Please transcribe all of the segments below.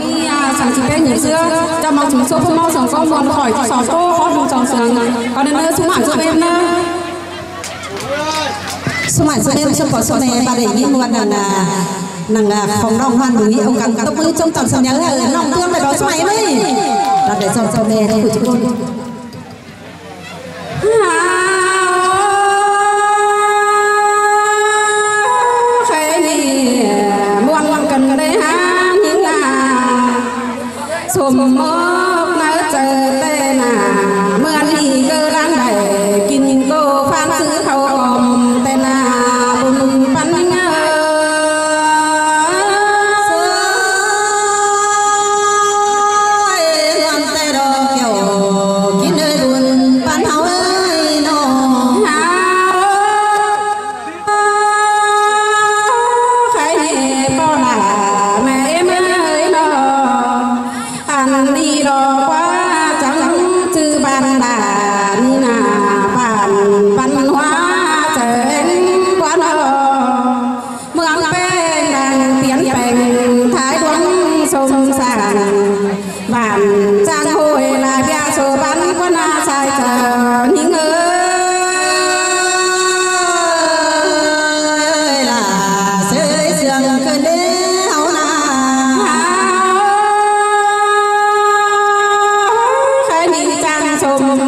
มีสังจิเป็นหญิงเสื้อจะมาถึงโซ่พ่อเมาสังก้องบอลข่อยสองโต้ข้อดูจองเสืองก็เดินเนื้อชุ่มหมากชุ่มเป็นนะสมัยสมัยสมัยสมัยบาร์เดยิ่งวันนั้น nàng không nong hoan đúng ông cầm tóc mũi trong tầm sầm nhớ là nong tương là đó cho mày đấy là để sầm sầm đề của chúng tôi Mama.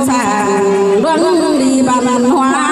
sang vẫn đi bằng hoa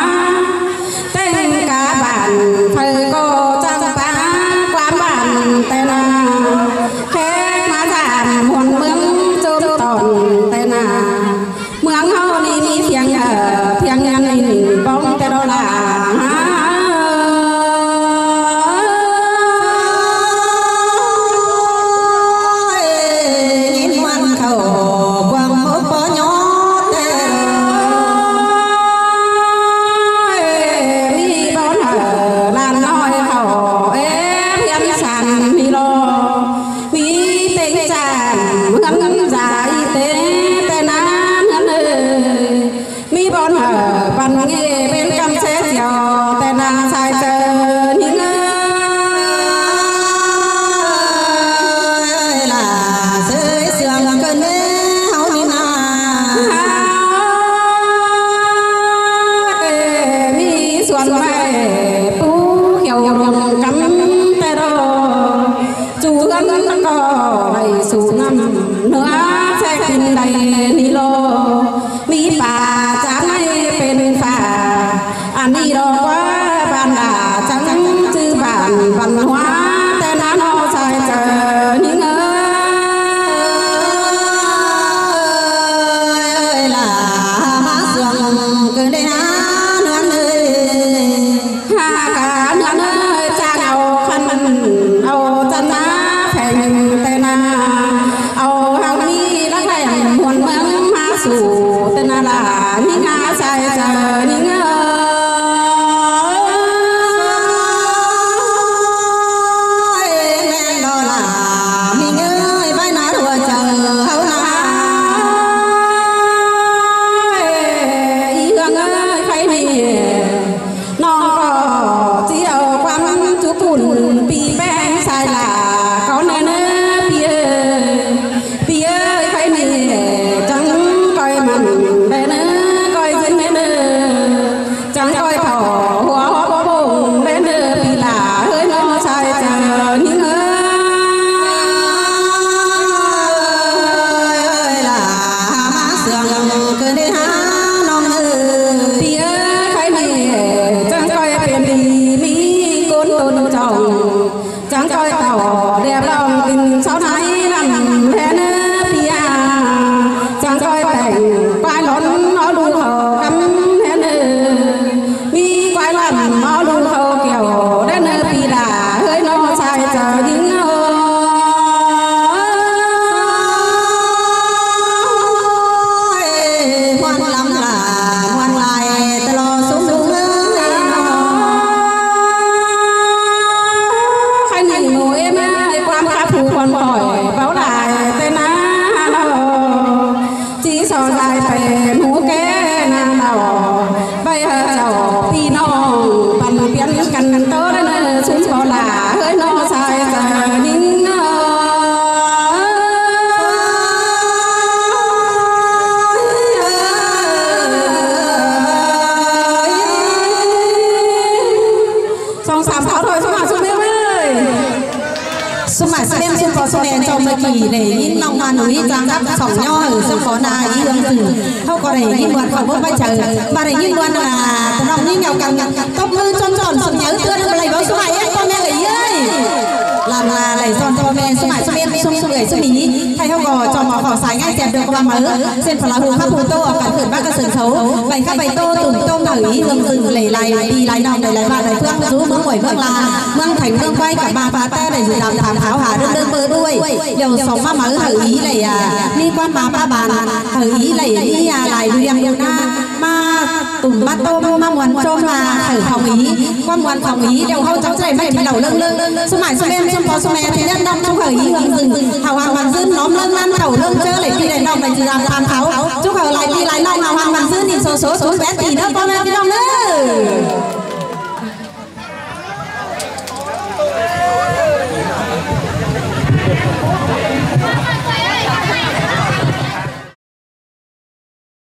蛋糕也太 con 36 thôi, xuống nào xuống mấy kỳ để nhìn lòng hoa núi giang đắp sòng nho ở sông có na, ý hương từ không có để nhìn đoàn phòng bớt bay trời. Mà để nhìn đoàn là tầm lòng như nhau càng ngặt tóc mưa tròn tròn sông nhớ tưa đừng lấy bao xuống này ấy, con mẹ ấy ơi. Làm là lấy tròn cho mẹ xuống mà xuống em xuống xuống số mày số mẹ số số người số mì thay không có cho mỏ khỏ sái ngay dẹp được qua mở xin phải là hùng khắp hùng tô ở cả thuyền ba cái sườn xấu. Vậy các bày tô tùng tôm thử ý. Hương rừng lầy lầy đi lại nòng lầy lầy và lầy phương rú mương quẩy mương là mương thành mương quay cả ba phá ta để dự làm thảm tháo hà đơn đơn bơ đuôi. Đều sống ma mở thử ý lầy à mi quan má ba bàn. Thử ý lầy đi à lại đuôi em na. ma tùng bát mong mong muôn trôm là thử phòng ý. Quan muôn phòng ý, đều hâu cháu dày mạch thì đầu lưng lưng. Số mải số em số phó số mẹ thế nhân đông trong khởi ý. Hương rừng hào hoàng hoàng dương nóm lưng lan khẩu lưng chơ lại kỳ để đồng để dự làm tham tháo. Chúc hầu lại đi, lại nòng hào hoàng hoàng dương nhìn số số số bé tỷ nữa con em đi nòng nữa.